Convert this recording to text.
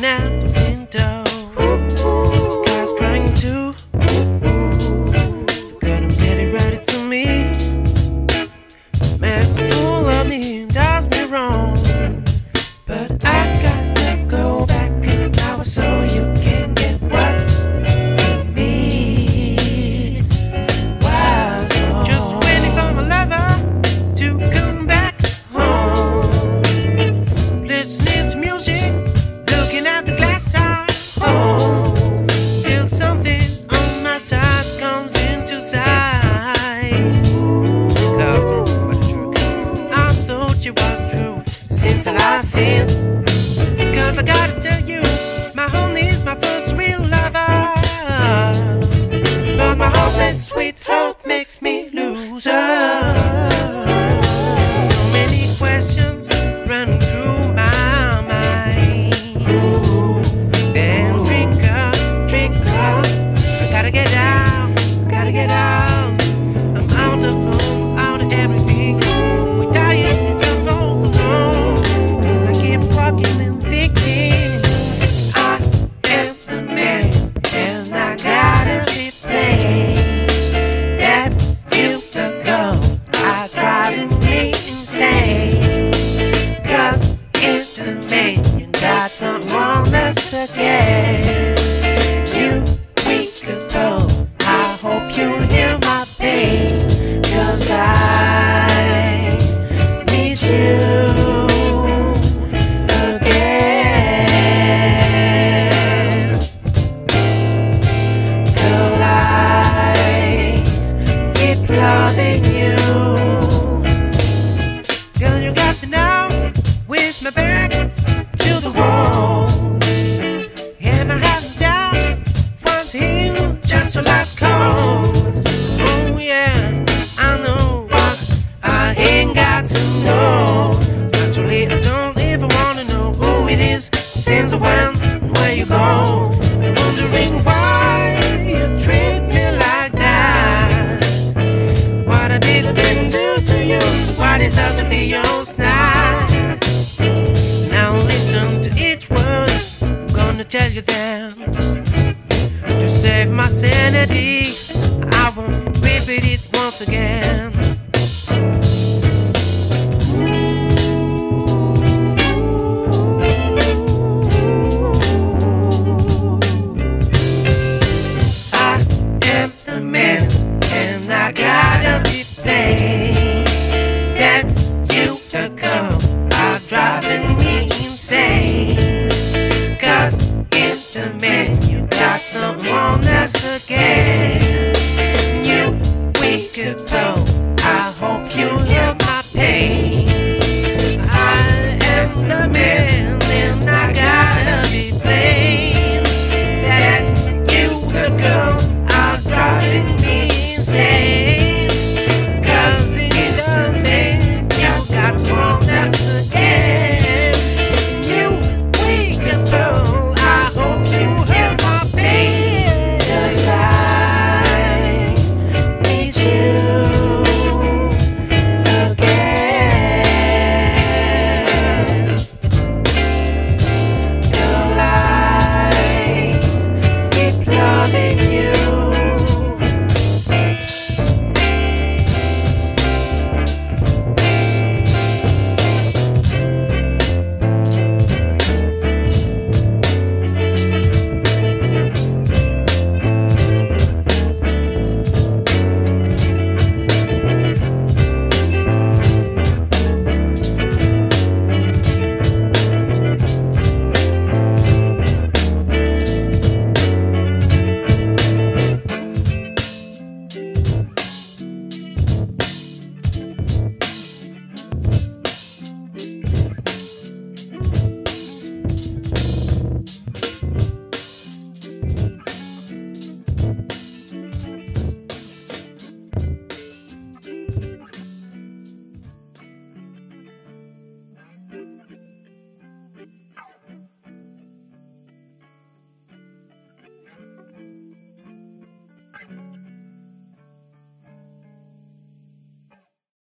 now. since and I sin. Cause I gotta tell you, my honey's my first real lover. But my hopeless sweetheart makes me loser. driving me insane. tell you then to save my sanity. I won't repeat it once again.